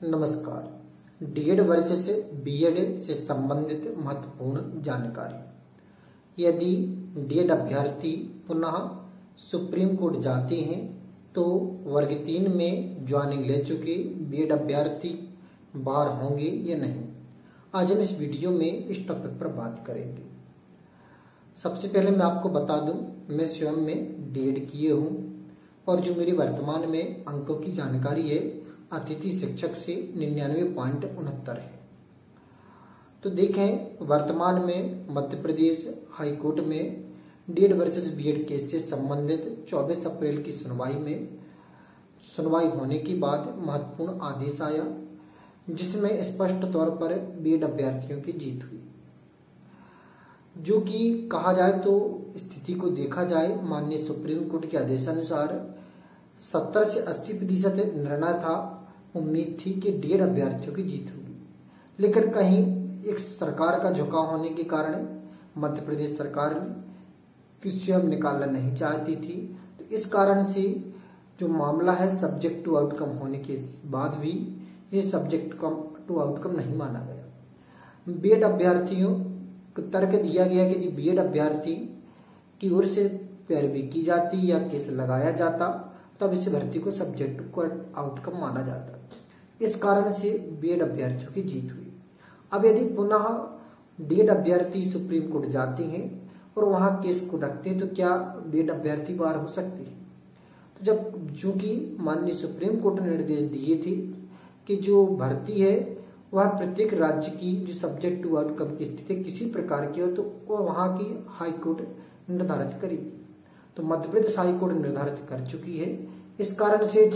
नमस्कार। DEd versus BEd से संबंधित महत्वपूर्ण जानकारी। यदि डीएड अभ्यर्थी पुनः सुप्रीम कोर्ट जाते हैं तो वर्ग तीन में ज्वाइनिंग ले चुके बीएड अभ्यर्थी बाहर होंगे या नहीं? आज हम इस वीडियो में इस टॉपिक पर बात करेंगे। सबसे पहले मैं आपको बता दूँ, मैं स्वयं में डीएड किए हूँ और जो मेरी वर्तमान में अंकों की जानकारी है अतिथि शिक्षक से निन्यानवे पॉइंट उनहत्तर है। तो देखें, वर्तमान में मध्य प्रदेश हाईकोर्ट में डीएड वर्सेस बीएड केस से संबंधित 24 अप्रैल की सुनवाई में सुनवाई होने के बाद महत्वपूर्ण आदेश आया, जिसमें स्पष्ट तौर पर बीएड अभ्यर्थियों की जीत हुई। जो कि कहा जाए तो स्थिति को देखा जाए, माननीय सुप्रीम कोर्ट के आदेशानुसार सत्तर से अस्सी प्रतिशत निर्णय था उम्मीद थी कि डेढ़ अभ्यर्थियों की जीत होगी। लेकिन कहीं एक सरकार का झुकाव होने के कारण मध्य प्रदेश सरकार स्वयं निकालना नहीं चाहती थी। तो इस कारण से जो मामला है सब्जेक्ट टू आउटकम होने के बाद भी ये सब्जेक्ट टू आउटकम नहीं माना गया। बीएड अभ्यर्थियों को तर्क दिया गया कि बीएड अभ्यर्थी की ओर से पैरवी की जाती या केस लगाया जाता, तब इस भर्ती को सब्जेक्ट को आउटकम माना जाता। इस कारण से बीएड अभ्यर्थियों की जीत हुई। अब यदि पुनः बीएड अभ्यर्थी सुप्रीम कोर्ट जाते हैं और वहाँ केस को रखते हैं तो क्या बीएड अभ्यर्थी बाहर हो सकती है? तो जब चूँकि माननीय सुप्रीम कोर्ट ने निर्देश दिए थे कि जो भर्ती है, वह प्रत्येक राज्य की जो सब्जेक्ट टू आउटकम की स्थिति किसी प्रकार की हो तो वो वहाँ की हाई कोर्ट निर्धारित करेगी। तो मध्य प्रदेश हाई कोर्ट निर्धारित कर चुकी है। इस कारण से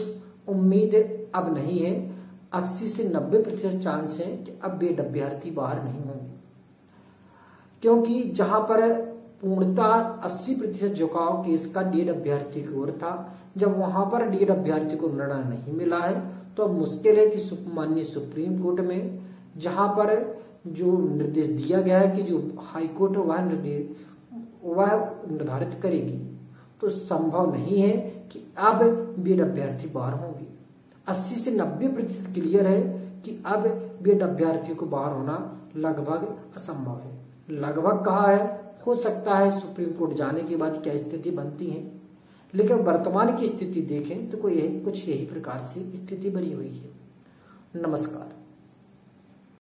उम्मीद अब नहीं है 80 से 90 प्रतिशत चांस है कि अब बेड अभ्यर्थी बाहर नहीं होंगे। क्योंकि जहाँ पर पूर्णतः 80 प्रतिशत झुकाव केस का डेढ़ अभ्यर्थी की ओर था, जब वहाँ पर डेढ़ अभ्यर्थी को निर्णय नहीं मिला है तो अब मुश्किल है कि माननीय सुप्रीम कोर्ट में जहाँ पर जो निर्देश दिया गया है कि जो हाई कोर्ट वह निर्देश, वह निर्धारित करेगी तो संभव नहीं है कि अब बीएड अभ्यर्थी बाहर होंगे। 80 से 90 प्रतिशत क्लियर है कि अब बीएड अभ्यर्थियों को बाहर होना लगभग असंभव है। लगभग कहा है? हो सकता है सुप्रीम कोर्ट जाने के बाद क्या स्थिति बनती है। लेकिन वर्तमान की स्थिति देखें तो कोई कुछ यही प्रकार से स्थिति बनी हुई है। नमस्कार।